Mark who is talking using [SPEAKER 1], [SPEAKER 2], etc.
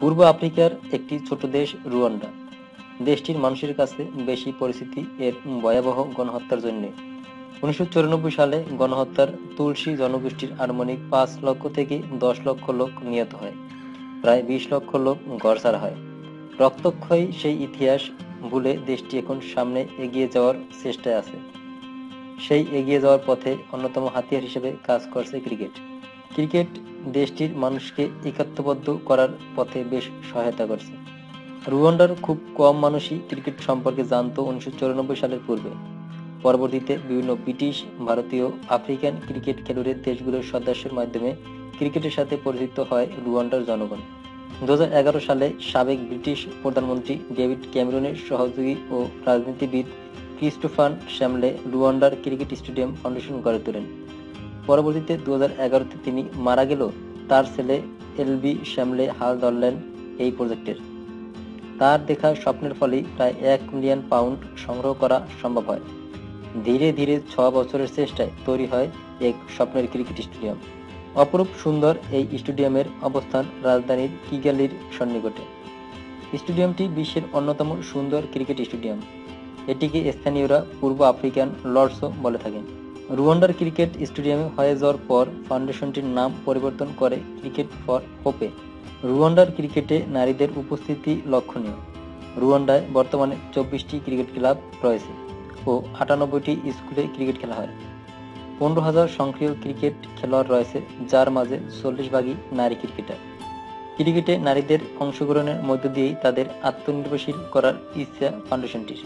[SPEAKER 1] পূর্ব আফ্রিকার একটি ছোট দেশ, রুয়ান্ডা। দেশটির মানুষের কাছে বেশি পরিস্থিতি এর ভয়াবহ গণহত্যার জন্য। উনিশশো চুরানব্বই সালে গণহত্যার তুলসী জনগোষ্ঠীর আনুমানিক পাঁচ লক্ষ থেকে দশ লক্ষ লোক নিহত হয়। প্রায় বিশ লক্ষ লোক ঘরছাড়া হয়। রক্তক্ষয়ী সেই ইতিহাস ভুলে দেশটি এখন সামনে এগিয়ে যাওয়ার চেষ্টায় আছে। সেই এগিয়ে যাওয়ার পথে অন্যতম হাতিয়ার হিসেবে কাজ করছে ক্রিকেট। ক্রিকেট দেশটির মানুষকে একাত্মবদ্ধ করার পথে বেশ সহায়তা করছে। রুয়ান্ডার খুব কম মানুষই ক্রিকেট সম্পর্কে জানতো উনিশশো সালের পূর্বে। পরবর্তীতে বিভিন্ন ব্রিটিশ, ভারতীয়, আফ্রিকান ক্রিকেট খেলুড়ে দেশগুলোর সদস্যের মাধ্যমে ক্রিকেটের সাথে পরিচিত হয় রুয়ান্ডার জনগণ। দু হাজার এগারো সালে সাবেক ব্রিটিশ প্রধানমন্ত্রী ডেভিড ক্যামেরনের সহযোগী ও রাজনীতিবিদ ক্রিস্টোফান শ্যামলে রুয়ান্ডার ক্রিকেট স্টেডিয়াম ফাউন্ডেশন গড়ে তোলেন। পরবর্তীতে দু এগারোতে তিনি মারা গেল তার ছেলে এলবি শ্যামলে হাল ধরলেন এই প্রজেক্টের। তার দেখা স্বপ্নের ফলেই প্রায় এক মিলিয়ন পাউন্ড সংগ্রহ করা সম্ভব হয়। ধীরে ধীরে ছ বছরের চেষ্টায় তৈরি হয় এক স্বপ্নের ক্রিকেট স্টেডিয়াম। অপরূপ সুন্দর এই স্টেডিয়ামের অবস্থান রাজধানীর কিগালির সন্নিকটে। স্টেডিয়ামটি বিশ্বের অন্যতম সুন্দর ক্রিকেট স্টেডিয়াম। এটিকে স্থানীয়রা পূর্ব আফ্রিকান লর্ডসও বলে থাকেন। রুয়ান্ডার ক্রিকেট স্টেডিয়ামে হয়ে যাওয়ার পর ফাউন্ডেশনটির নাম পরিবর্তন করে ক্রিকেট ফর হোপে। রুয়ান্ডার ক্রিকেটে নারীদের উপস্থিতি লক্ষণীয়। রুয়ান্ডায় বর্তমানে চব্বিশটি ক্রিকেট ক্লাব রয়েছে ও আটানব্বইটি স্কুলে ক্রিকেট খেলা হয়। পনেরো হাজার সক্রিয় ক্রিকেট খেলোয়াড় রয়েছে, যার মাঝে চল্লিশ ভাগই নারী ক্রিকেটার। ক্রিকেটে নারীদের অংশগ্রহণের মধ্য দিয়েই তাদের আত্মনির্ভরশীল করার ইচ্ছা ফাউন্ডেশনটির।